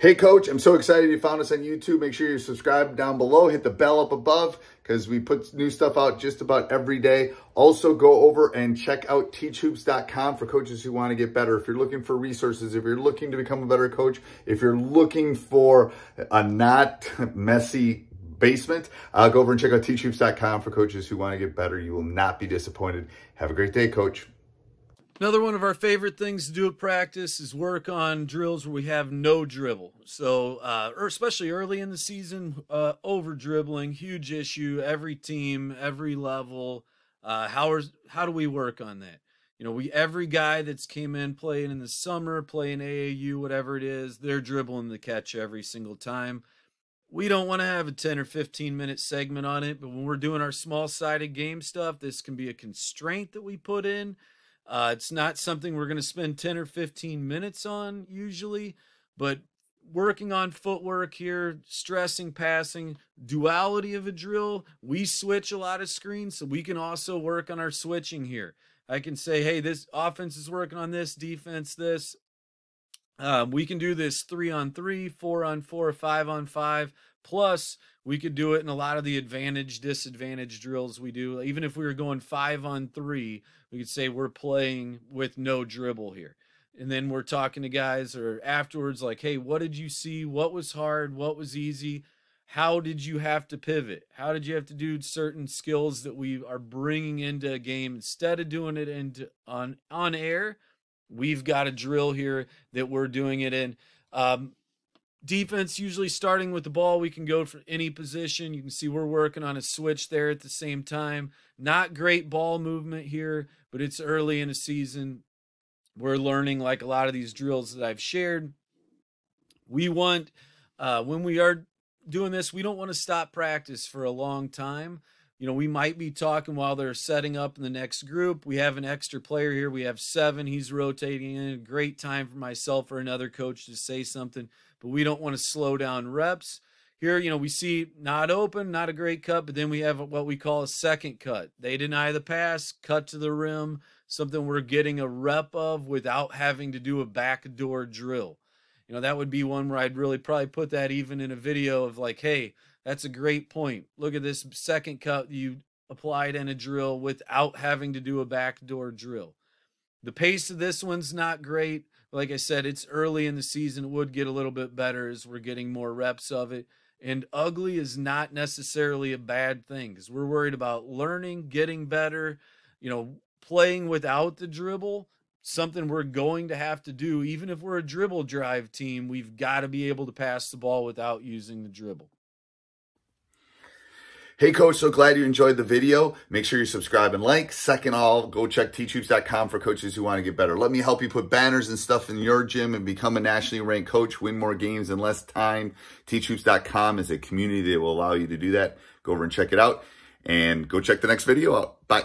Hey, Coach, I'm so excited you found us on YouTube. Make sure you subscribe down below. Hit the bell up above because we put new stuff out just about every day. Also, go over and check out teachhoops.com for coaches who want to get better. If you're looking for resources, if you're looking to become a better coach, if you're looking for a not messy basement, uh, go over and check out teachhoops.com for coaches who want to get better. You will not be disappointed. Have a great day, Coach. Another one of our favorite things to do at practice is work on drills where we have no dribble. So, uh, or especially early in the season, uh, over dribbling, huge issue. Every team, every level. Uh, how are, how do we work on that? You know, we every guy that's came in playing in the summer, playing AAU, whatever it is, they're dribbling the catch every single time. We don't want to have a 10 or 15 minute segment on it, but when we're doing our small sided game stuff, this can be a constraint that we put in uh, it's not something we're going to spend 10 or 15 minutes on usually, but working on footwork here, stressing passing, duality of a drill. We switch a lot of screens, so we can also work on our switching here. I can say, hey, this offense is working on this, defense this. Um, we can do this three on three, four on four, five on five. Plus, we could do it in a lot of the advantage disadvantage drills we do. Even if we were going five on three, we could say we're playing with no dribble here. And then we're talking to guys or afterwards, like, hey, what did you see? What was hard? What was easy? How did you have to pivot? How did you have to do certain skills that we are bringing into a game instead of doing it into on on air? We've got a drill here that we're doing it in. Um, defense usually starting with the ball we can go for any position. You can see we're working on a switch there at the same time. Not great ball movement here but it's early in the season. We're learning like a lot of these drills that i've shared. We want uh, when we are doing this we don't want to stop practice for a long time you know we might be talking while they're setting up in the next group we have an extra player here we have seven he's rotating in great time for myself or another coach to say something but we don't want to slow down reps. Here, you know, we see not open, not a great cut, but then we have what we call a second cut. They deny the pass, cut to the rim, something we're getting a rep of without having to do a backdoor drill. You know, that would be one where I'd really probably put that even in a video of like, hey, that's a great point. Look at this second cut you applied in a drill without having to do a backdoor drill. The pace of this one's not great like I said, it's early in the season. It would get a little bit better as we're getting more reps of it. And ugly is not necessarily a bad thing because we're worried about learning, getting better, you know, playing without the dribble. Something we're going to have to do. Even if we're a dribble drive team, we've got to be able to pass the ball without using the dribble. Hey, coach, so glad you enjoyed the video. Make sure you subscribe and like. Second all, go check teachhoops.com for coaches who want to get better. Let me help you put banners and stuff in your gym and become a nationally ranked coach, win more games in less time. Teachhoops.com is a community that will allow you to do that. Go over and check it out and go check the next video out. Bye.